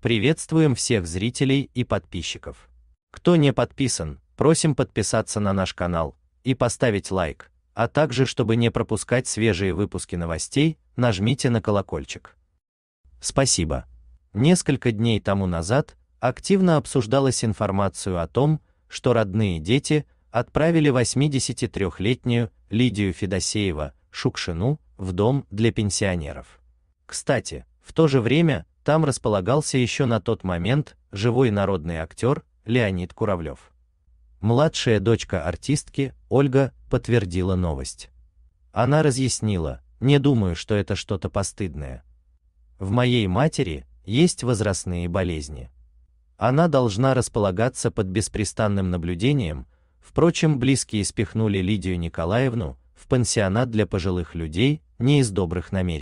Приветствуем всех зрителей и подписчиков. Кто не подписан, просим подписаться на наш канал и поставить лайк, а также, чтобы не пропускать свежие выпуски новостей, нажмите на колокольчик. Спасибо. Несколько дней тому назад активно обсуждалась информацию о том, что родные дети отправили 83-летнюю Лидию Федосеева Шукшину в дом для пенсионеров. Кстати, в то же время там располагался еще на тот момент живой народный актер Леонид Куравлев. Младшая дочка артистки, Ольга, подтвердила новость. Она разъяснила, не думаю, что это что-то постыдное. В моей матери есть возрастные болезни. Она должна располагаться под беспрестанным наблюдением, впрочем, близкие спихнули Лидию Николаевну в пансионат для пожилых людей не из добрых намерений.